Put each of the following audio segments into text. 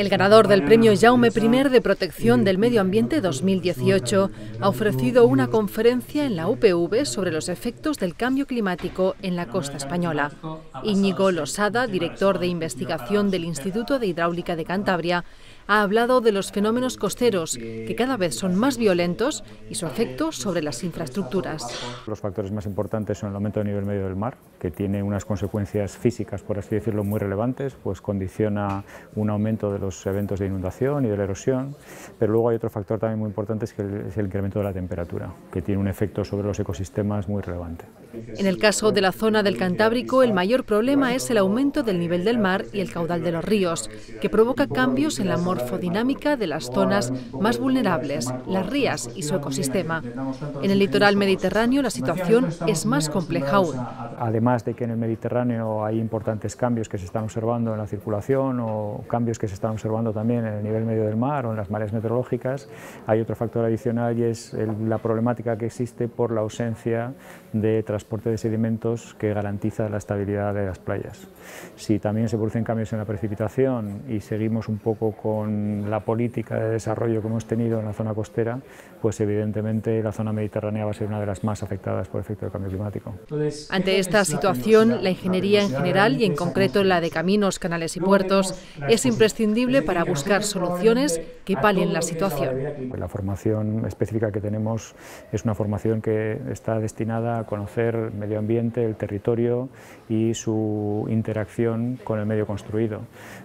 El ganador del premio Jaume I de Protección del Medio Ambiente 2018 ha ofrecido una conferencia en la UPV sobre los efectos del cambio climático en la costa española. Íñigo Losada, director de investigación del Instituto de Hidráulica de Cantabria, ha hablado de los fenómenos costeros, que cada vez son más violentos, y su efecto sobre las infraestructuras. Los factores más importantes son el aumento del nivel medio del mar, que tiene unas consecuencias físicas, por así decirlo, muy relevantes, pues condiciona un aumento de los eventos de inundación y de la erosión, pero luego hay otro factor también muy importante, que es el incremento de la temperatura, que tiene un efecto sobre los ecosistemas muy relevante. En el caso de la zona del Cantábrico, el mayor problema es el aumento del nivel del mar y el caudal de los ríos, que provoca cambios en la morfodinámica de las zonas más vulnerables, las rías y su ecosistema. En el litoral mediterráneo la situación es más compleja aún. Además de que en el Mediterráneo hay importantes cambios que se están observando en la circulación o cambios que se están observando también en el nivel medio del mar o en las mareas meteorológicas, hay otro factor adicional y es la problemática que existe por la ausencia de transporte de sedimentos que garantiza la estabilidad de las playas. Si también se producen cambios en la precipitación y seguimos un poco con la política de desarrollo que hemos tenido en la zona costera, pues evidentemente la zona mediterránea va a ser una de las más afectadas por efecto del cambio climático. Ante esta situación, la ingeniería en general y en concreto la de caminos, canales y puertos es imprescindible para buscar soluciones que palien la situación. La formación específica que tenemos es una formación que está destinada a conocer el medio ambiente, el territorio y su interacción con el medio construido.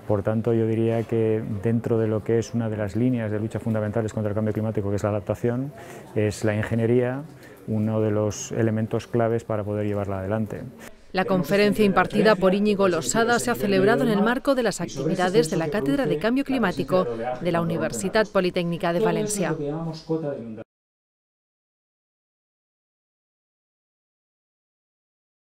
Por tanto, yo diría que dentro de lo que es una de las líneas de lucha fundamentales contra el cambio climático, que es la adaptación, es la ingeniería uno de los elementos claves para poder llevarla adelante. La conferencia impartida por Íñigo Losada se ha celebrado en el marco de las actividades de la Cátedra de Cambio Climático de la Universidad Politécnica de Valencia.